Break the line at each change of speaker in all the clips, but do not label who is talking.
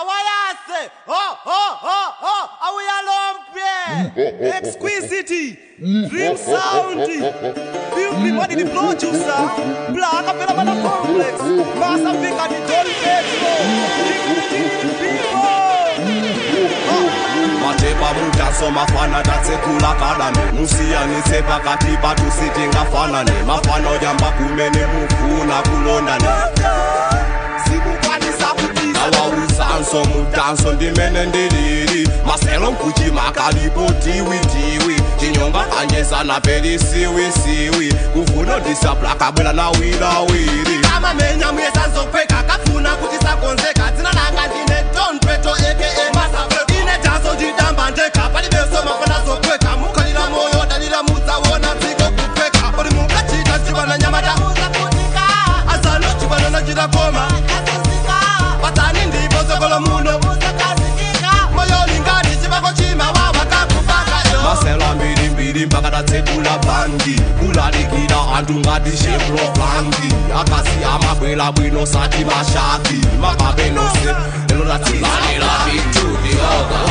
awayase oh, oh, oh, oh. awuyalompye mm. exquisity mm. dream sound vimadi ni producer plakapela mana complex masavika ni don
petro mafana tatsekurakadane musiyanise pakati patu sitingafanane mafano kumene mufuna kulondane dance on danson Mou danson di menen di di di Maselon kuji makalipo diwi diwi Jinyonga kanyesa na pedi siwi siwi Kufuno disa plaka bela na wila wili
Kama menyamwe sanso pe
limaka tatsekula bhandi kulalikira andungatisheplo blanki akasiyama kwela bwino sati mashaki bichi lelo tatilalela banti,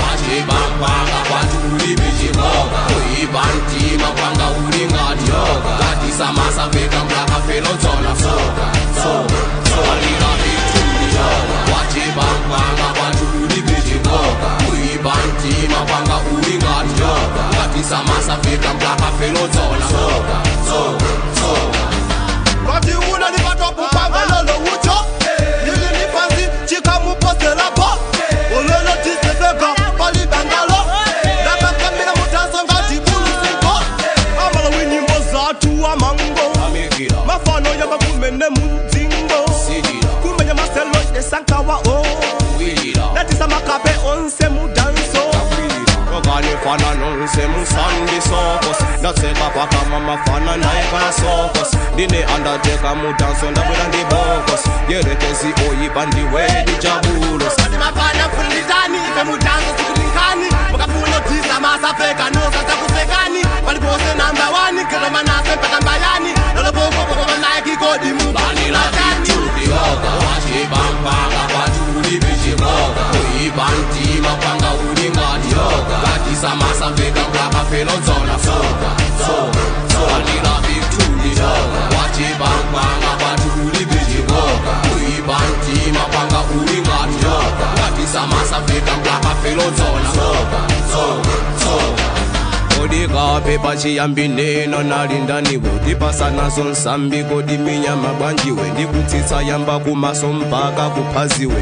wacibambanga kwatulipiciboga uiba ntima kwanga ulingati yoga katisamasa Samasa fika mpaka filozola Soka, soka, soka
Rati una nipata kupanga lolo ucho Nili nipanzi chika muposte labo Olele tisebeka pali bangalo Daka kamina mutasonga tibulu sinko Amala
wini
mozatu wa mango
Mafano yaba kumene mundingo Kumenya maselo yesanka wa o Natisa makape
onse
muda ni fana nun se mun san di sokos Dat se ka paka mama fana na e ka sokos Di ne anda te ka mu danso na bu dan di bokos Ye re te si o yi ban di we di jabulos
Di ma fana ful di dani fe mu danso su kudin kani Buka puno tisa masa fe ka no sa sa ku se kani Pali po se namba wani ka
lo zona so so so ali la bi tu ni so wa ti ba ma la ba tu ni bi ji bo ku i ba ti ma pa ga u ni ma ti yo la ti sa ma sa fe ta ba ka fe lo zona so so so kodikape pachiyambineno nalinda nikudipasa naso nsambi kodiminya mabwanjiwe ndikutsitsa yamba kumaso mpaka kuphaziwe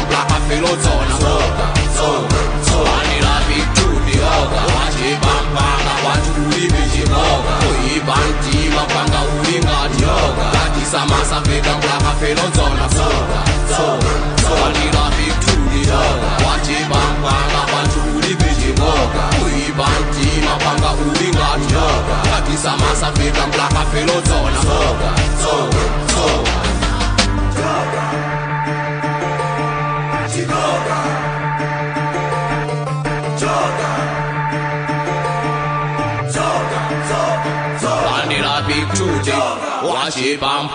la masa vega blaha pero zona sola sola solira victoria wachi banga la banturi biji boga ui banti na banga uri ngati yoga kabisa masa vega blaha pero zona sola sola sola Droga, droga, droga. Bandera big two, 滑雪板。